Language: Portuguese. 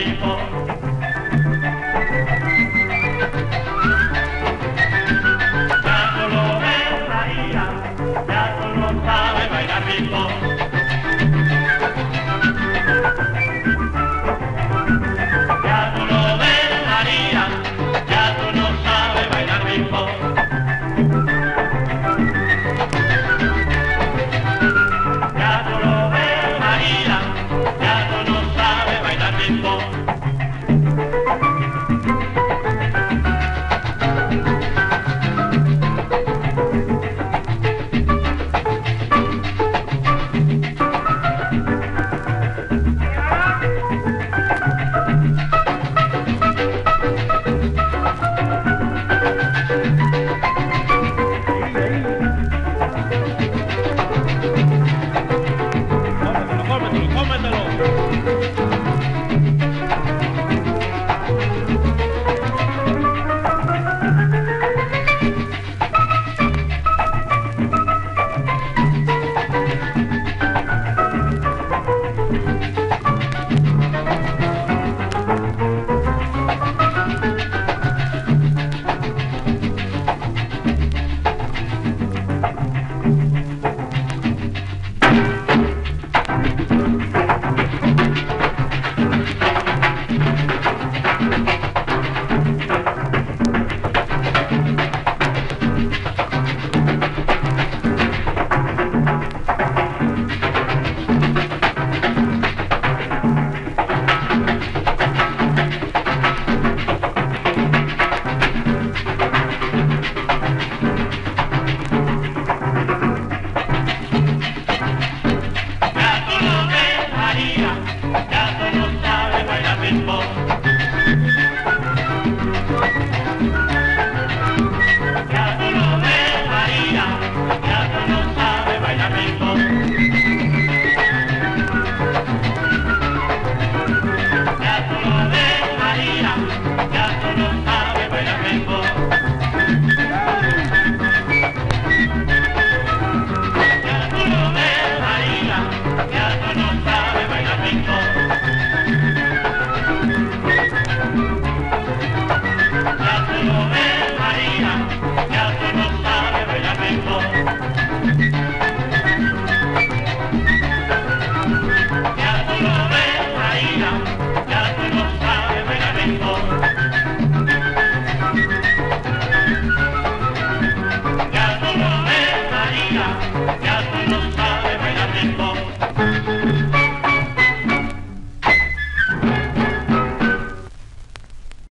people. Yeah, no, no.